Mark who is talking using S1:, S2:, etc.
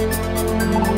S1: Música